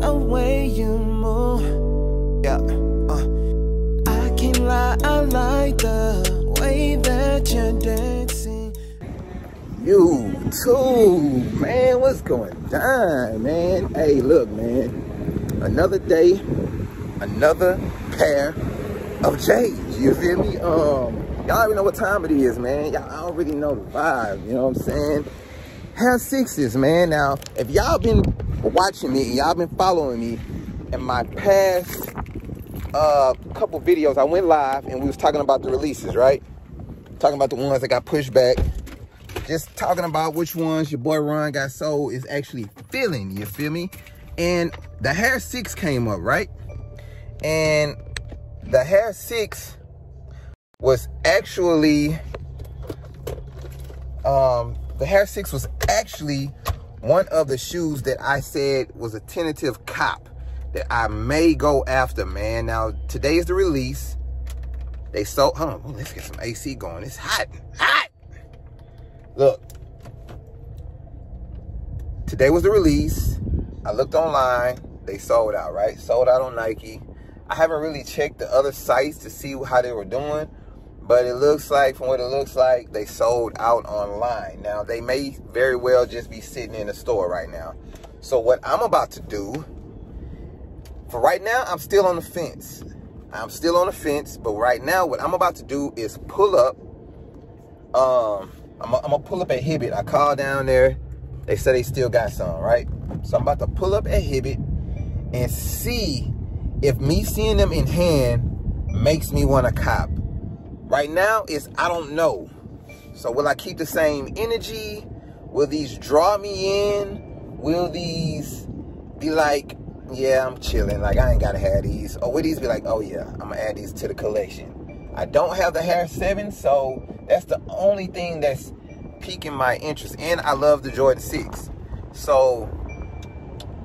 the way you move. Yeah. Uh. I can't lie, I like the way that you're dancing. You too, man. What's going on, man? Hey, look, man. Another day, another pair of J's. You feel me? Um, y'all already know what time it is, man. Y'all already know the vibe. You know what I'm saying? Have sixes, man. Now, if y'all been watching me y'all been following me in my past uh, couple videos, I went live and we was talking about the releases, right? Talking about the ones that got pushed back. Just talking about which ones your boy Ron Got Sole is actually feeling, you feel me? And the Hare 6 came up, right? And the Hare 6 was actually, um, the Hare 6 was actually one of the shoes that I said was a tentative cop that I may go after, man. Now, today is the release. They sold, hold on, let's get some AC going. It's hot, hot. Look, today was the release. I looked online, they sold out, right? Sold out on Nike. I haven't really checked the other sites to see how they were doing, but it looks like, from what it looks like, they sold out online. Now, they may very well just be sitting in the store right now. So what I'm about to do, for right now, I'm still on the fence. I'm still on the fence, but right now, what I'm about to do is pull up. Um, I'm, gonna pull up at Hibbett. I called down there. They said they still got some, right? So I'm about to pull up at Hibbett and see if me seeing them in hand makes me want to cop. Right now, it's I don't know. So will I keep the same energy? Will these draw me in? Will these be like, yeah, I'm chilling. Like, I ain't got to have these. Or will these be like, oh, yeah, I'm to add these to the collection. I don't have the Hare 7, so that's the only thing that's piquing my interest. And I love the Jordan 6. So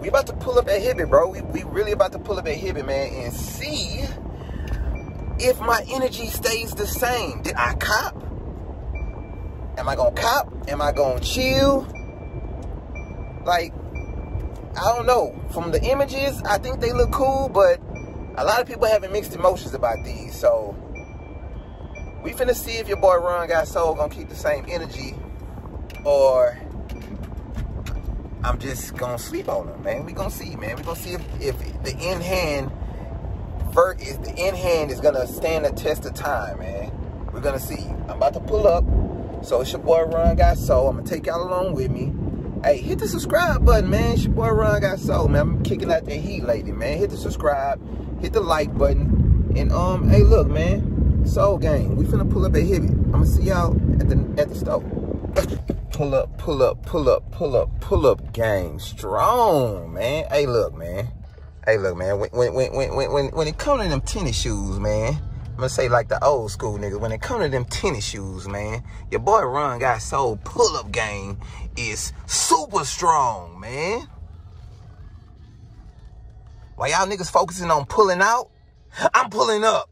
we about to pull up at Hibbett, bro. We, we really about to pull up at Hibbett, man, and see if my energy stays the same. Did I cop? Am I gonna cop? Am I gonna chill? Like, I don't know. From the images, I think they look cool, but a lot of people having mixed emotions about these. So we finna see if your boy Ron Got Sole gonna keep the same energy or I'm just gonna sleep on them, man. We gonna see, man. We gonna see if, if the in hand if the in hand is gonna stand the test of time, man. We're gonna see. I'm about to pull up. So it's your boy Ron Got Sole. I'm gonna take y'all along with me. Hey, hit the subscribe button, man. It's your boy Ron Got Sole, man. I'm kicking out the heat lately, man. Hit the subscribe, hit the like button, and um, hey, look, man. Sole Gang, we finna pull up at Hibbett. I'm gonna see y'all at the at the store. pull up, pull up, pull up, pull up, pull up, gang, strong, man. Hey, look, man. Hey, look, man, when when when when when when it comes to them tennis shoes, man, I'm gonna say like the old school niggas, when it comes to them tennis shoes, man, your boy Ron Got Sole pull-up game is super strong, man. While y'all niggas focusing on pulling out, I'm pulling up.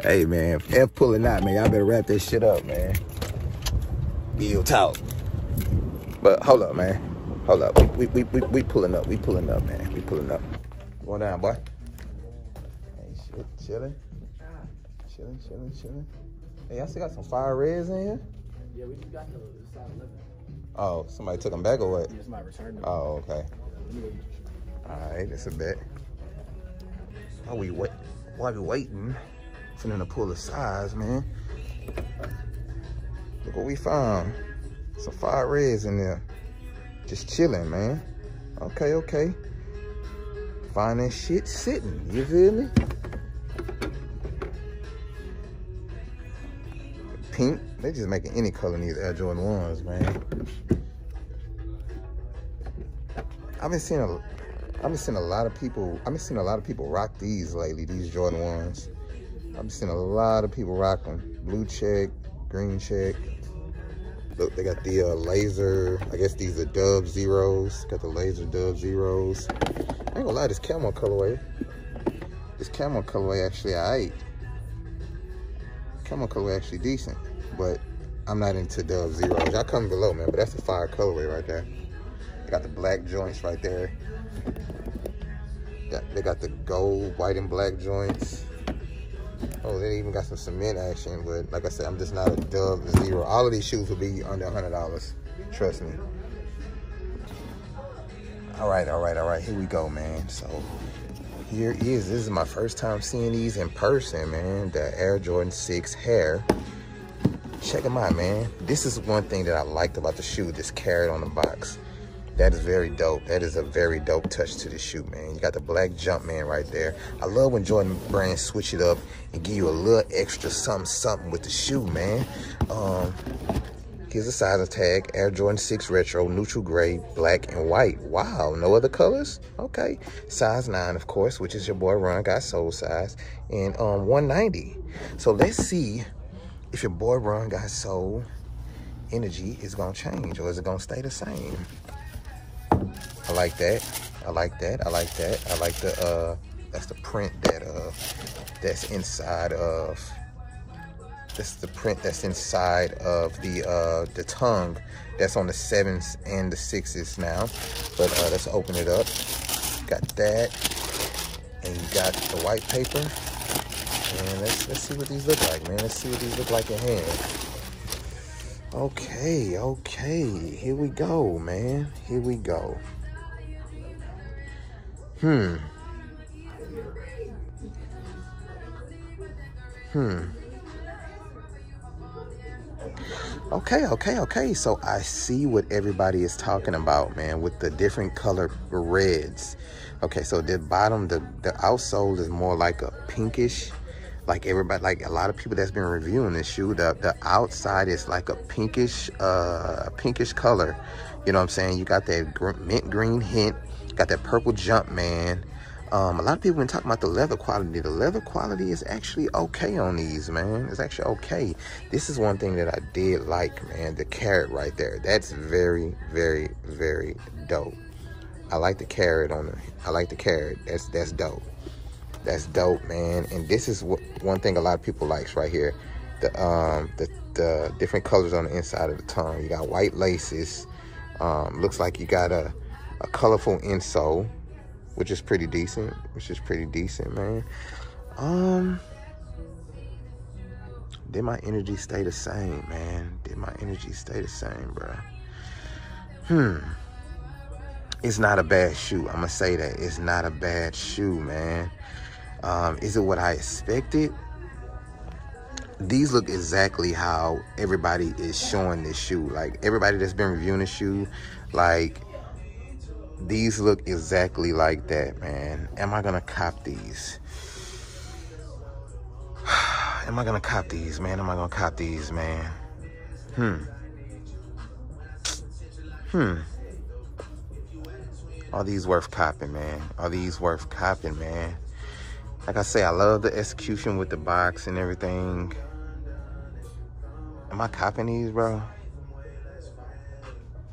hey man, F pulling out, man. Y'all better wrap this shit up, man. Bill talk. But hold up, man. Hold up. We, we, we, we pulling up. We pulling up, man. We pulling up. Going down, boy. Hey, shit. Chilling. Chilling, chilling, chilling. Hey, I still got some fire reds in here? Yeah, we just got the, the side 11. Oh, somebody took them back or what? Yeah, somebody returned them. Oh, okay. All right, that's a bet. While we wait, while we waiting, finna to pull the size, man. Look what we found. Some fire reds in there. Just chilling, man. Okay, okay. Finding shit sitting, you feel me? Pink, they just making any color in these Air Jordan 1s, man. I've been seeing a I've been seeing a lot of people, I've been seeing a lot of people rock these lately, these Jordan 1s. I've been seeing a lot of people rock them. Blue check, green check, Look, they got the uh, laser. I guess these are Dub Zeros. Got the laser Dub Zeros. I ain't gonna lie, this camo colorway. This camo colorway actually I ate. Camo colorway actually decent, but I'm not into Dub Zeros. Y'all comment below, man, but that's a fire colorway right there. They got the black joints right there. They got the gold, white, and black joints. Oh, they even got some cement action, but like I said, I'm just not a dub zero. All of these shoes will be under $100. Trust me. All right, all right, all right. Here we go, man. So here is, this is my first time seeing these in person, man. The Air Jordan 6 Hare. Check them out, man. This is one thing that I liked about the shoe, this carrot on the box. That is very dope. That is a very dope touch to the shoe, man. You got the black jump man right there. I love when Jordan brands switch it up and give you a little extra something, something with the shoe, man. Um, here's the size tag. Air Jordan 6 Retro, neutral gray, black, and white. Wow, no other colors? Okay. Size 9, of course, which is your boy Ron Got Sole size. And um, 190. So let's see if your boy Ron Got Sole energy is going to change or is it going to stay the same? I like that. I like that. I like that. I like the uh that's the print that uh that's inside of this is the print that's inside of the uh the tongue that's on the sevens and the sixes now. But uh let's open it up. Got that. And you got the white paper. And let's let's see what these look like, man. Let's see what these look like in hand. Okay, okay. Here we go, man. Here we go. Hmm. Hmm. Okay, okay, okay. So I see what everybody is talking about, man, with the different color reds. Okay, so the bottom, the, the outsole is more like a pinkish, like everybody, like a lot of people that's been reviewing this shoe, the, the outside is like a pinkish, uh, pinkish color. You know what I'm saying? You got that gr mint green hint Got that purple jump, man. Um, a lot of people been talking about the leather quality. The leather quality is actually okay on these, man. It's actually okay. This is one thing that I did like, man. The carrot right there. That's very, very, very dope. I like the carrot on the. I like the carrot. That's that's dope. That's dope, man. And this is what, one thing a lot of people likes right here. The um the the different colors on the inside of the tongue. You got white laces. Um, looks like you got a a colorful insole, which is pretty decent, which is pretty decent, man. Um, did my energy stay the same, man? Did my energy stay the same, bro? Hmm. It's not a bad shoe. I'm gonna say that. It's not a bad shoe, man. Um, is it what I expected? These look exactly how everybody is showing this shoe. Like everybody that's been reviewing the shoe, like these look exactly like that, man. Am I gonna cop these? Am I gonna cop these, man? Am I gonna cop these, man? Hmm. Hmm. Are these worth copping, man? Are these worth copping, man? Like I say, I love the execution with the box and everything. Am I copying these, bro?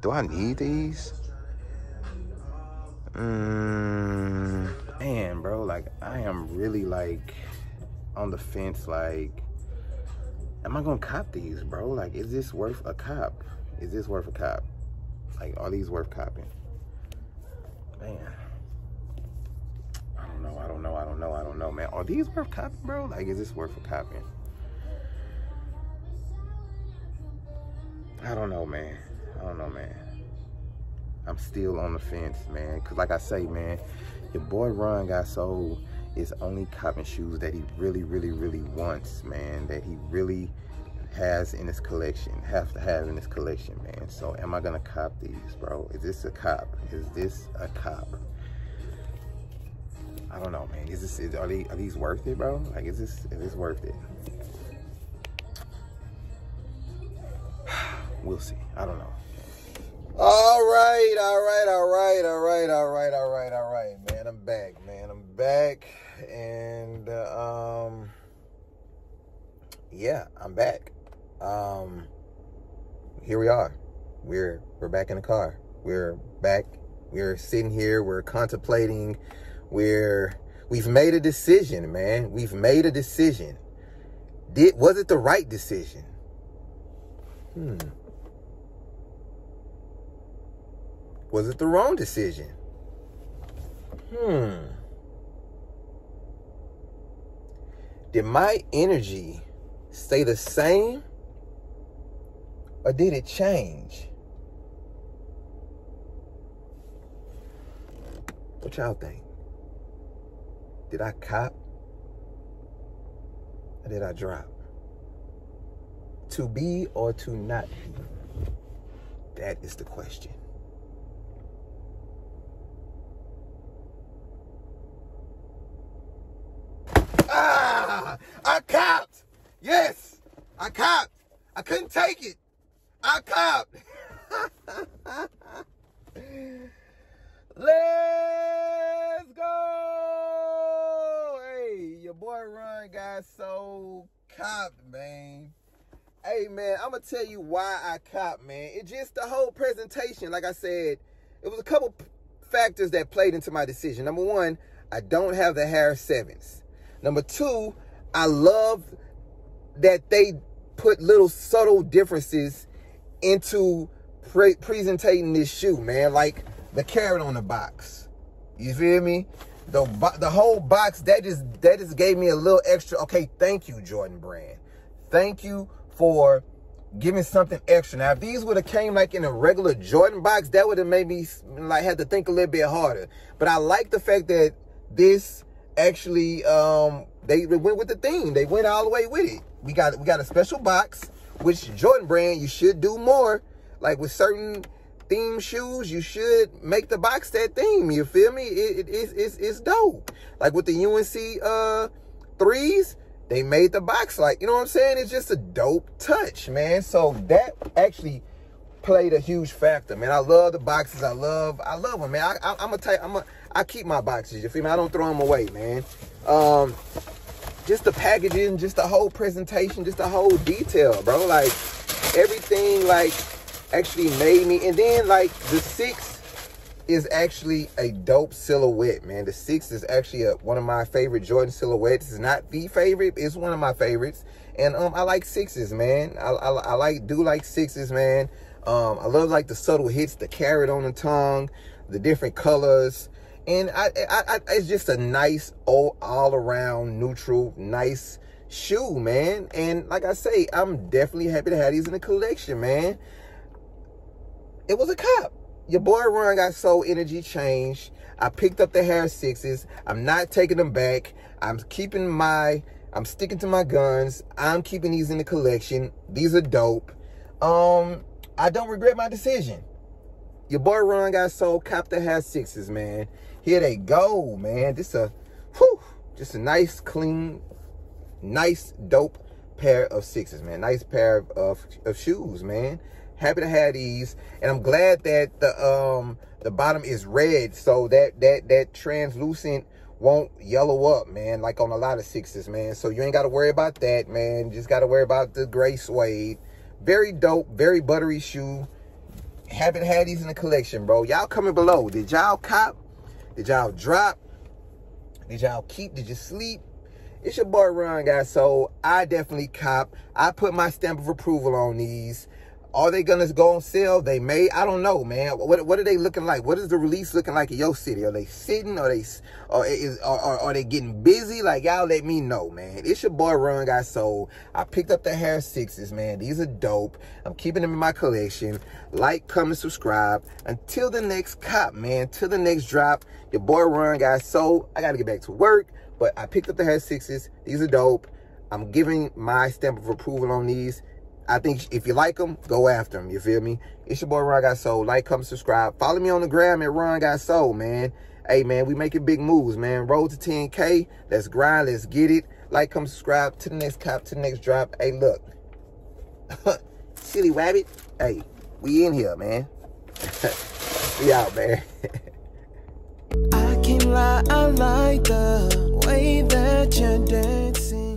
Do I need these? Mm, man, bro, like I am really like on the fence. Like, am I gonna cop these, bro? Like, is this worth a cop? Is this worth a cop? Like, are these worth copying? Man, I don't know. I don't know. I don't know. Man. Are these worth copying, bro? Like, is this worth a copying? I don't know, man. I don't know, man. I'm still on the fence, man. Cause like I say, man, your boy Ron Got Sole is only copping shoes that he really, really, really wants, man. That he really has in his collection, have to have in his collection, man. So am I gonna cop these, bro? Is this a cop? Is this a cop? I don't know, man. Is this is, are, they, are these worth it, bro? Like, is this is this worth it? we'll see. I don't know. All right, all right, all right, all right, all right, all right, all right, man. I'm back, man. I'm back, and um, yeah, I'm back. Um, here we are. We're we're back in the car. We're back. We're sitting here. We're contemplating. We're we've made a decision, man. We've made a decision. Did was it the right decision? Hmm. Was it the wrong decision? Hmm. Did my energy stay the same or did it change? What y'all think? Did I cop? Or did I drop? To be or to not be? That is the question. Ah! I copped! Yes! I copped! I couldn't take it! I copped! Let's go! Hey, your boy So copped, man. Hey, man, I'm gonna tell you why I copped, man. It's just the whole presentation. Like I said, it was a couple factors that played into my decision. Number one, I don't have the Harris Sevens. Number two, I love that they put little subtle differences into pre presenting this shoe, man. Like the carrot on the box. You feel me? The the whole box that just that just gave me a little extra. Okay, thank you, Jordan Brand. Thank you for giving something extra. Now, if these would have came like in a regular Jordan box, that would have made me like had to think a little bit harder. But I like the fact that this actually um they went with the theme. They went all the way with it. We got we got a special box, which Jordan Brand you should do more. Like with certain theme shoes, you should make the box that theme. You feel me? It, it, it's, it's, it's dope. Like with the UNC uh, threes, they made the box like, you know what I'm saying? It's just a dope touch, man. So that actually played a huge factor, man. I love the boxes. I love, I love them, man. I, I'm a type, I'm a, I keep my boxes. You feel me? I don't throw them away, man. Um, just the packaging, just the whole presentation, just the whole detail, bro. Like everything, like actually made me. And then like the six is actually a dope silhouette, man. The six is actually a, one of my favorite Jordan silhouettes. It's not the favorite, it's one of my favorites. And um, I like sixes, man. I, I, I like do like sixes, man. Um, I love like the subtle hits, the carrot on the tongue, the different colors. And I, I, I it's just a nice all, all around neutral, nice shoe, man. And like I say, I'm definitely happy to have these in the collection, man it was a cop. Your boy Ron Got Sole energy changed. I picked up the Harris Sixes. I'm not taking them back. I'm keeping my, I'm sticking to my guns. I'm keeping these in the collection. These are dope. Um, I don't regret my decision. Your boy Ron Got Sole, cop the Harris Sixes, man. Here they go, man. This a, whew, just a nice, clean, nice, dope pair of sixes, man. Nice pair of, of shoes, man happy to have these and i'm glad that the um the bottom is red so that that that translucent won't yellow up man like on a lot of sixes man. So you ain't got to worry about that man. Just got to worry about the gray suede. Very dope very buttery shoe. Haven't had these in the collection bro. Y'all coming below. Did y'all cop? Did y'all drop? Did y'all keep? Did you sleep? It's your boy Ron guys. So I definitely cop. I put my stamp of approval on these are they gonna go on sale? They may. I don't know, man. What what are they looking like? What is the release looking like in your city? Are they sitting? Are they or is are, are, are they getting busy? Like y'all let me know, man. It's your boy Run got sold. I picked up the Hare Sixes, man. These are dope. I'm keeping them in my collection. Like, comment, subscribe. Until the next cop, man. Till the next drop. Your boy Run got sold. I gotta get back to work, but I picked up the Hare Sixes. These are dope. I'm giving my stamp of approval on these. I think if you like them, go after them. You feel me? It's your boy Ron Got Sole. Like, come subscribe. Follow me on the gram at Ron Got Sole, man. Hey, man, we making big moves, man. Road to 10K. Let's grind. Let's get it. Like, come subscribe to the next cop, to the next drop. Hey, look. Silly rabbit. Hey, we in here, man. we out, man. I can't lie, I like the way that you dance.